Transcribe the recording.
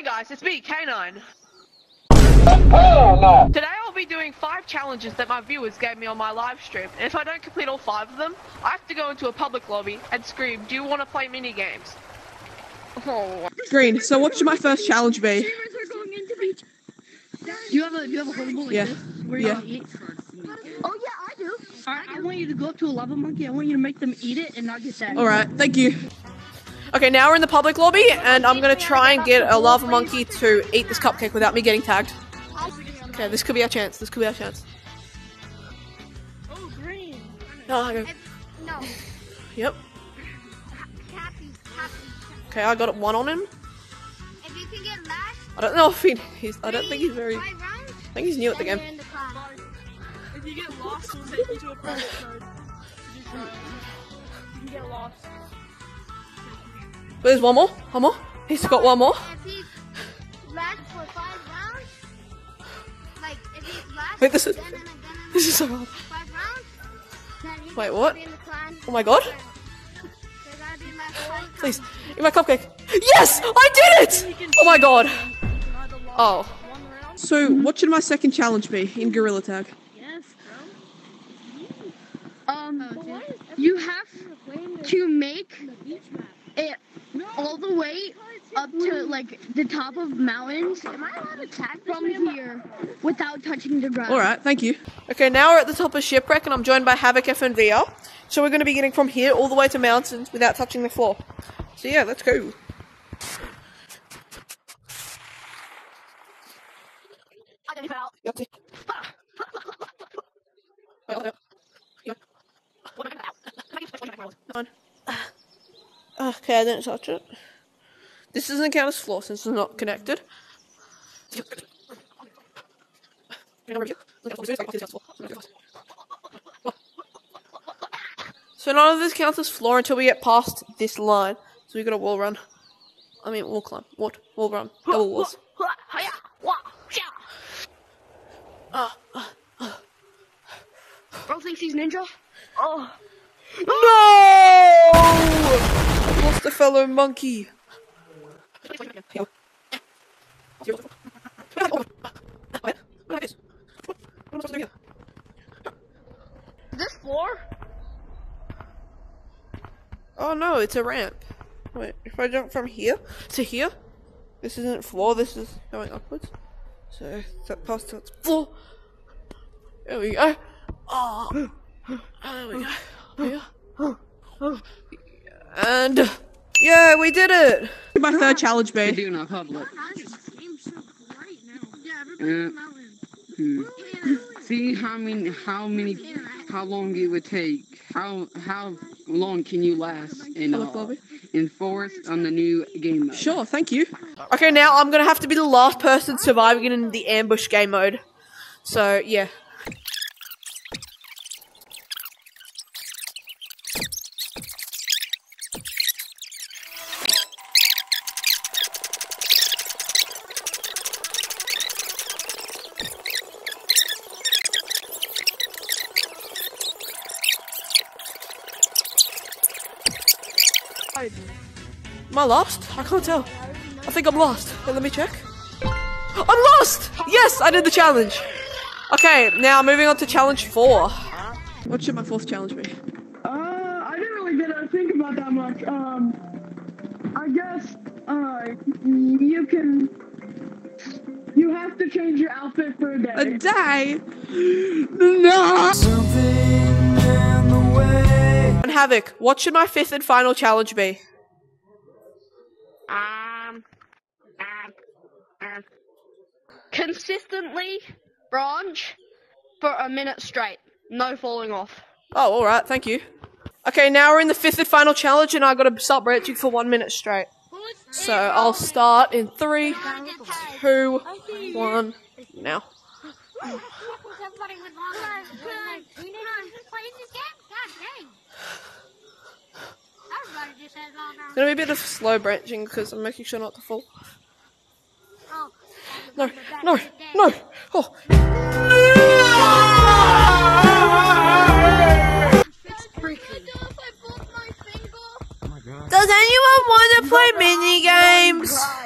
Hey guys, it's me, K9. Today I'll be doing five challenges that my viewers gave me on my live stream, and if I don't complete all five of them, I have to go into a public lobby and scream, do you want to play mini games? Oh. Green, so what should my first challenge be? Do you have a do you have a horrible like Yeah. this where you Yeah. don't eat? Oh yeah, I do. Alright, I want you to go up to a lava monkey. I want you to make them eat it and not get sad. Alright, thank you. Okay, now we're in the public lobby, and I'm gonna try and get a lava monkey to eat this cupcake without me getting tagged. Okay, this could be our chance. This could be our chance. Oh, green. I go. No. Yep. Happy, happy. Okay, I got one on him. If you can get last, I don't know if he, he's. I don't think he's very. I think he's new at the game. you're in the class. If you get lost, we'll take you to a private card. You can get lost. But there's one more. One more. He's got one more. If he's last for five rounds, like if he's last Wait, this is- again and again and This is so hard. five rounds, then he Wait, what? be in the clan. Oh my god. There gotta be my whole Please, eat my cupcake. Yes, I did it! Oh my god. Oh. So, what should my second challenge be in Gorilla Tag? Yes, bro. Um, you have to make it all the way up to like the top of mountains Am I allowed to tag from here without touching the ground. Alright, thank you. Okay, now we're at the top of Shipwreck and I'm joined by Havoc FNVR. So we're going to be getting from here all the way to mountains without touching the floor. So yeah, let's go. Yep. Fine. Ah, okay, I didn't touch it. This doesn't count as floor since it's not connected. So none of this counts as floor until we get past this line. So we got a wall run. I mean wall climb. What? Wall run. Double walls. Bro thinks he's ninja. Oh. No! I lost a fellow monkey. This floor? Oh no, it's a ramp. Wait, if I jump from here to here, this isn't floor, this is going upwards. So that past that's floor. There we go. Oh, there we go. Here. And yeah, we did it. My third challenge, babe. do not public. Yeah, Uh, hmm. See how many, how many, how long it would take. How how long can you last in Public uh, in forest on the new game mode? Sure, thank you. Okay, now I'm gonna have to be the last person surviving in the ambush game mode. So yeah. Am I lost? I can't tell. I think I'm lost. Wait, let me check. I'm lost! Yes, I did the challenge. Okay, now moving on to challenge four. What should my fourth challenge be? Uh, I didn't really get to think about that much. Um, I guess, uh, you can. You have to change your outfit for a day. A day? Havoc, what should my fifth and final challenge be? Um, um, um, consistently branch for a minute straight, no falling off. Oh, alright, thank you. Okay, now we're in the fifth and final challenge, and I gotta start branching for one minute straight. So I'll start in three, two, one, now. Somebody with long arms. We need to play this game. God dang. Everybody just has long arms. It's gonna be a bit of slow branching because I'm making sure not to fall. Oh. No, no, no! Oh. Does anyone want to play mini games? Oh